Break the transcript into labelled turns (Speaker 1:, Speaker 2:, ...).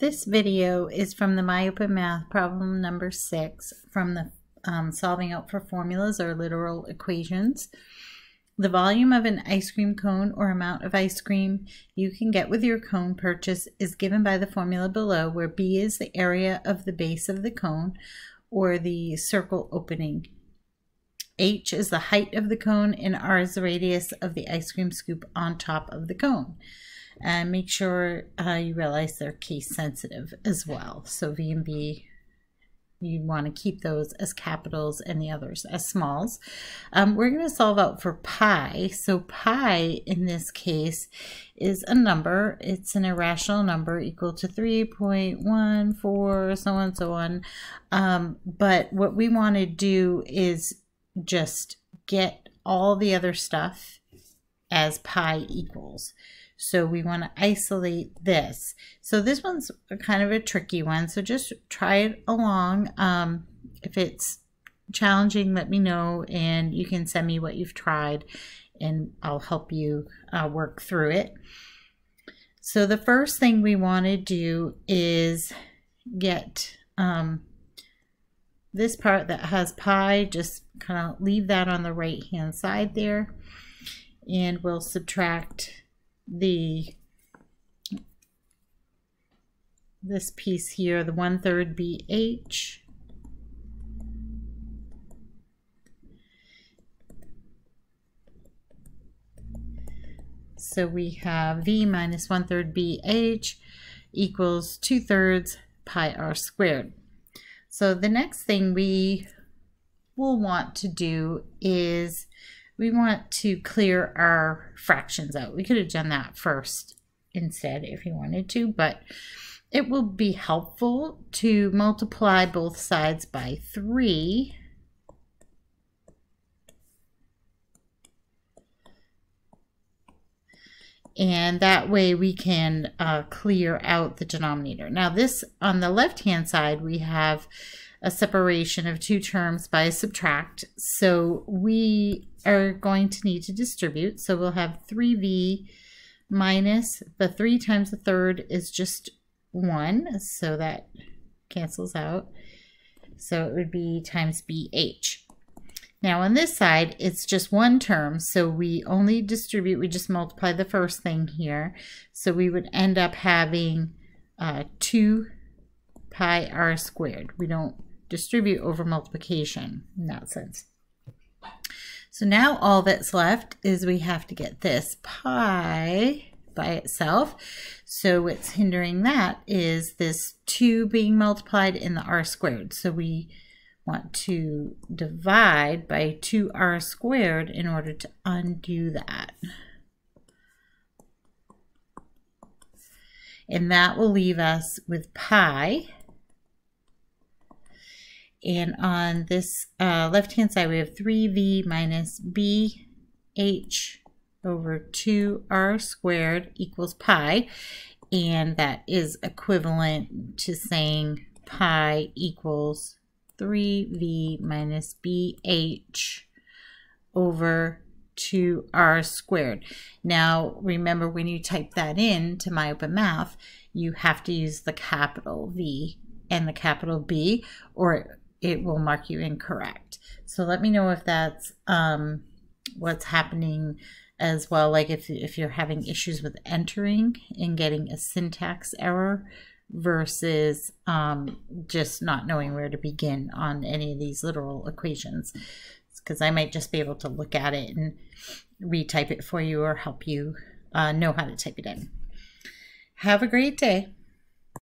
Speaker 1: This video is from the MyOpenMath problem number six from the um, solving out for formulas or literal equations. The volume of an ice cream cone or amount of ice cream you can get with your cone purchase is given by the formula below where B is the area of the base of the cone or the circle opening. H is the height of the cone and R is the radius of the ice cream scoop on top of the cone and make sure uh, you realize they're case sensitive as well. So V and B, you want to keep those as capitals and the others as smalls. Um, we're going to solve out for pi. So pi in this case is a number. It's an irrational number equal to 3.14, so on and so on. Um, but what we want to do is just get all the other stuff as pi equals. So we want to isolate this. So this one's kind of a tricky one. So just try it along. Um, if it's challenging, let me know and you can send me what you've tried and I'll help you uh, work through it. So the first thing we want to do is get um, this part that has pi, just kind of leave that on the right hand side there. And we'll subtract the this piece here, the one third BH. So we have V minus one third BH equals two thirds pi r squared. So the next thing we will want to do is we want to clear our fractions out. We could have done that first instead if you wanted to, but it will be helpful to multiply both sides by 3 and that way we can uh, clear out the denominator. Now this on the left hand side we have a separation of two terms by a subtract. So we are going to need to distribute. So we'll have 3v minus the 3 times the third is just 1. So that cancels out. So it would be times bh. Now on this side, it's just one term, so we only distribute, we just multiply the first thing here. So we would end up having uh, 2 pi r squared. We don't distribute over multiplication in that sense. So now all that's left is we have to get this pi by itself. So what's hindering that is this 2 being multiplied in the r squared. So we want to divide by 2r squared in order to undo that. And that will leave us with pi and on this uh, left-hand side, we have 3v minus bh over 2r squared equals pi. And that is equivalent to saying pi equals 3v minus bh over 2r squared. Now, remember when you type that in to MyOpenMath, you have to use the capital V and the capital B, or it will mark you incorrect. So let me know if that's um, what's happening as well. Like if, if you're having issues with entering and getting a syntax error versus um, just not knowing where to begin on any of these literal equations. Because I might just be able to look at it and retype it for you or help you uh, know how to type it in. Have a great day.